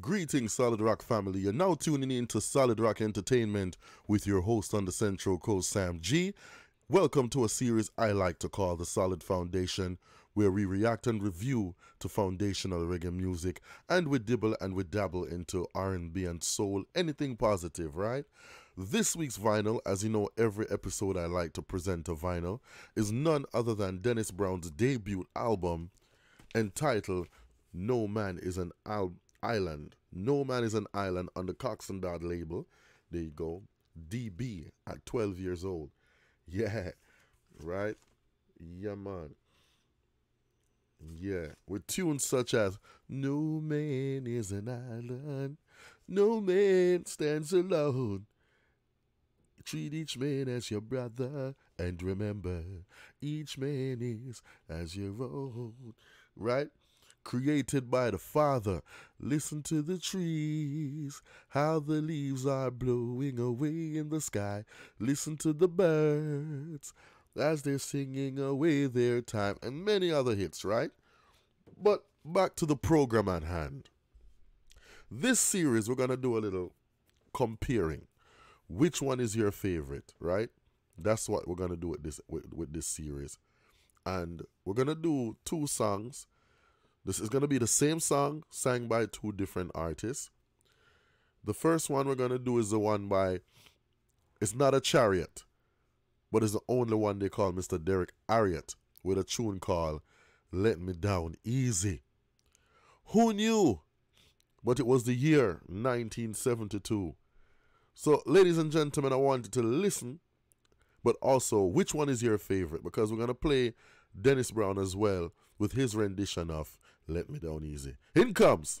Greetings, Solid Roc family. You're now tuning in to Solid Roc Entertainment with your host on the Central Coast, Sam G. Welcome to a series I like to call The Solid Foundation, where we react and review to foundational reggae music, and we dibble and we dabble into R&B and soul, anything positive, right? This week's vinyl, as you know, every episode I like to present a vinyl, is none other than Dennis Brown's debut album entitled No Man is an Al- Island. No Man is an Island on the Coxsone Dodd label. There you go. DB at 12 years old. Yeah, right? Yeah, man. Yeah, with tunes such as No Man is an Island. No man stands alone. Treat each man as your brother, and remember, each man is as your own. Right? Created by the Father. Listen to the trees, how the leaves are blowing away in the sky. Listen to the birds as they're singing away their time, and many other hits, right? But back to the program at hand. This series, we're going to do a little comparing which one is your favorite, right? That's what we're gonna do with this with, with this series, and we're gonna do two songs. This is gonna be the same song sang by two different artists. The first one we're gonna do is the one by. It's not a chariot, but it's the only one they call Mr. Derrick Harriott with a tune called "Let Me Down Easy." Who knew? But it was the year 1972 so, ladies and gentlemen, I want you to listen, but also which one is your favorite? Because we're going to play Dennis Brown as well with his rendition of Let Me Down Easy. In comes.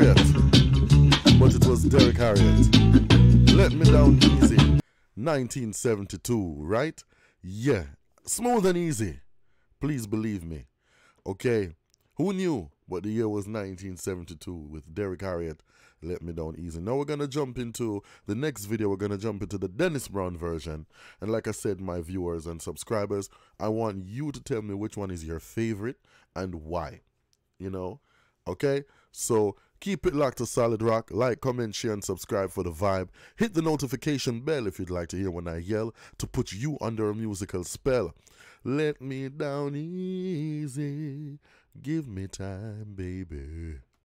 Harriet, but it was Derrick Harriott. Let Me Down Easy, 1972, right? Yeah, smooth and easy. Please believe me. Okay, who knew? But the year was 1972 with Derrick Harriott, Let Me Down Easy. Now we're going to jump into the next video. We're going to jump into the Dennis Brown version. And like I said, my viewers and subscribers, I want you to tell me which one is your favorite and why. You know, okay? So keep it locked to Solid Roc. Like, comment, share, and subscribe for the vibe. Hit the notification bell if you'd like to hear when I yell to put you under a musical spell. Let me down easy. Give me time, baby.